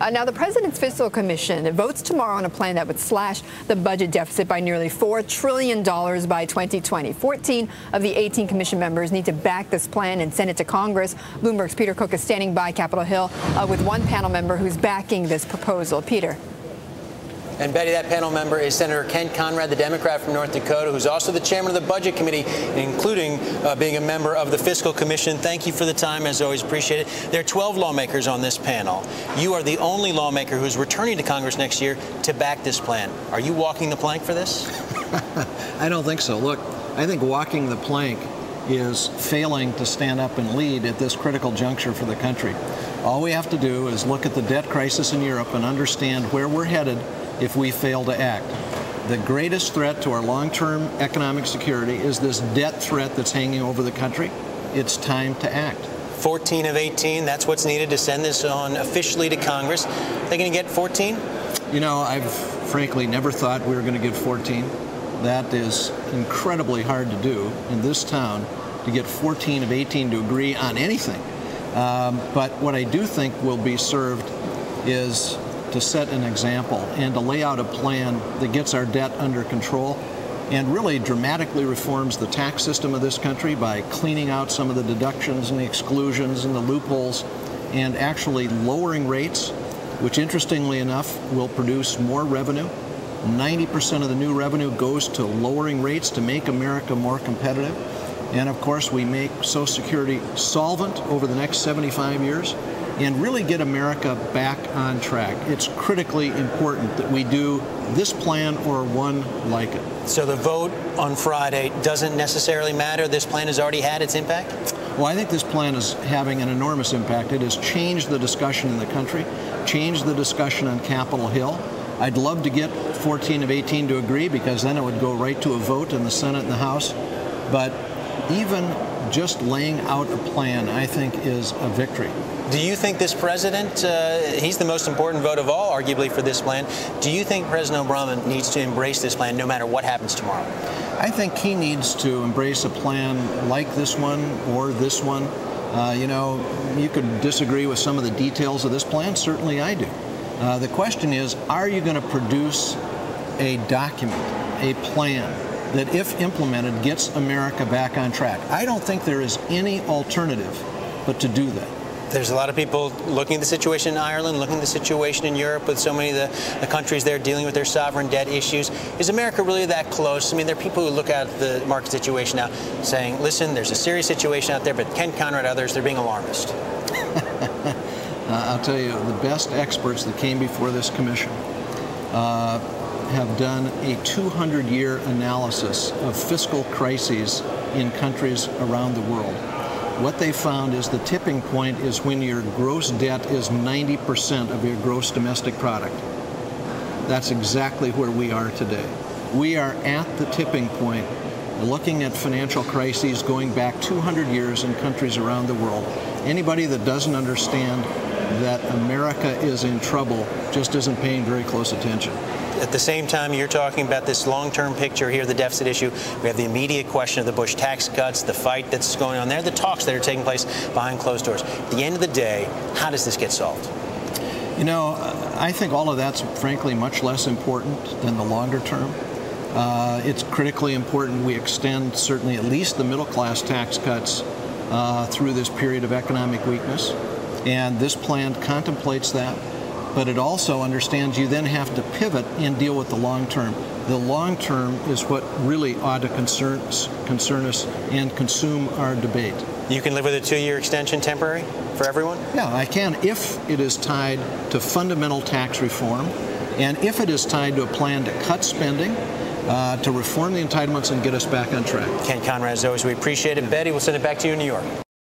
Uh, now, the President's Fiscal Commission votes tomorrow on a plan that would slash the budget deficit by nearly $4 trillion by 2020. 14 of the 18 commission members need to back this plan and send it to Congress. Bloomberg's Peter Cook is standing by Capitol Hill uh, with one panel member who's backing this proposal. Peter. And Betty, that panel member is Senator Kent Conrad, the Democrat from North Dakota, who's also the chairman of the Budget Committee, including uh, being a member of the Fiscal Commission. Thank you for the time, as always, appreciate it. There are 12 lawmakers on this panel. You are the only lawmaker who's returning to Congress next year to back this plan. Are you walking the plank for this? I don't think so. Look, I think walking the plank is failing to stand up and lead at this critical juncture for the country. All we have to do is look at the debt crisis in Europe and understand where we're headed if we fail to act. The greatest threat to our long-term economic security is this debt threat that's hanging over the country. It's time to act. 14 of 18, that's what's needed to send this on officially to Congress. They going to get 14? You know, I've frankly never thought we were going to get 14. That is incredibly hard to do in this town to get 14 of 18 to agree on anything. Um, but what I do think will be served is to set an example and to lay out a plan that gets our debt under control and really dramatically reforms the tax system of this country by cleaning out some of the deductions and the exclusions and the loopholes and actually lowering rates, which interestingly enough will produce more revenue. 90% of the new revenue goes to lowering rates to make America more competitive. And of course, we make Social Security solvent over the next 75 years and really get America back on track. It's critically important that we do this plan or one like it. So the vote on Friday doesn't necessarily matter? This plan has already had its impact? Well, I think this plan is having an enormous impact. It has changed the discussion in the country, changed the discussion on Capitol Hill. I'd love to get 14 of 18 to agree because then it would go right to a vote in the Senate and the House. But even just laying out a plan, I think, is a victory. Do you think this president, uh, he's the most important vote of all, arguably, for this plan. Do you think President Obama needs to embrace this plan no matter what happens tomorrow? I think he needs to embrace a plan like this one or this one. Uh, you know, you could disagree with some of the details of this plan. Certainly I do. Uh, the question is, are you going to produce a document, a plan that, if implemented, gets America back on track? I don't think there is any alternative but to do that. There's a lot of people looking at the situation in Ireland, looking at the situation in Europe with so many of the, the, countries there dealing with their sovereign debt issues. Is America really that close? I mean, there are people who look at the market situation now saying, listen, there's a serious situation out there, but Kent Conrad others, they're being alarmist. uh, I'll tell you, the best experts that came before this commission uh, have done a 200-year analysis of fiscal crises in countries around the world what they found is the tipping point is when your gross debt is 90% of your gross domestic product. That's exactly where we are today. We are at the tipping point, looking at financial crises going back 200 years in countries around the world. Anybody that doesn't understand that America is in trouble just isn't paying very close attention at the same time, you're talking about this long-term picture here, the deficit issue. We have the immediate question of the Bush tax cuts, the fight that's going on there, the talks that are taking place behind closed doors. At the end of the day, how does this get solved? You know, I think all of that's frankly much less important than the longer term. Uh, it's critically important we extend certainly at least the middle class tax cuts uh, through this period of economic weakness. And this plan contemplates that but it also understands you then have to pivot and deal with the long term. The long term is what really ought to concern, concern us and consume our debate. You can live with a two-year extension temporary for everyone? Yeah, I can if it is tied to fundamental tax reform and if it is tied to a plan to cut spending, uh, to reform the entitlements and get us back on track. Kent Conrad, as always, we appreciate it. Betty, we'll send it back to you in New York.